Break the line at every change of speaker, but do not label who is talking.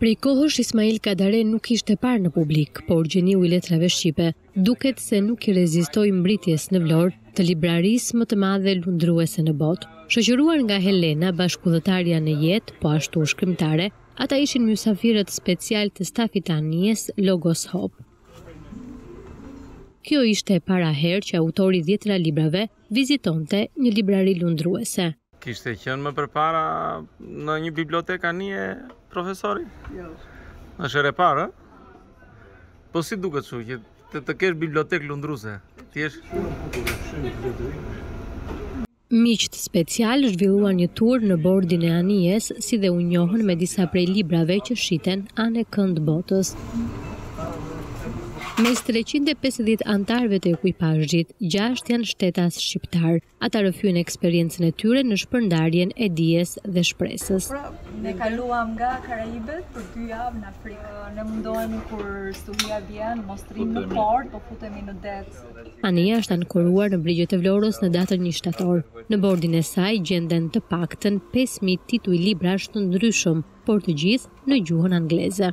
Prej kohësh Ismail Kadare nuk ishte parë në publik, por gjeniu i letrave shqipe duket se nuk i rezistoi mbërritjes në Vlorë të librarisë më të madhe lundruese në botë. Shoqëruar nga Helena, bashkudhëtarja në jetë, po ashtu shkrimtare, ata ishin mysafirët specialë të stafit të anijes Logos Hope. Kjo ishte e para herë që autori i dhjetëra librave vizitonte një librari lundruese.
Kishte qenë më përpara në një bibliotekë anije profesori? Jo. Është hera e parë? Po si duket kështu që të, të kesh bibliotekë lundruese? Ti je
Miqtë specialë zhvilluan një tur në bordin e anijes, si dhe u njohën me disa prej librave që shiten anekënd botës. Mes treqind e pesëdhjetë anëtarëve të ekuipazhit, gjashtë janë shtetas shqiptarë. Ata rrëfyen eksperiencën e tyre në shpërndarjen e dijes dhe shpresës.
Pra, ne kaluam nga Karaibet për dy javë në Afrikë. Ne mundohemi kur stuhia vjen, mos të rrimë në port, po futemi në det.
Anija është ankoruar në brigjet e Vlorës në datën një shtator. Në bordin e saj gjenden të paktën pesë mijë tituj librash të ndryshëm, por të gjithë në gjuhën angleze.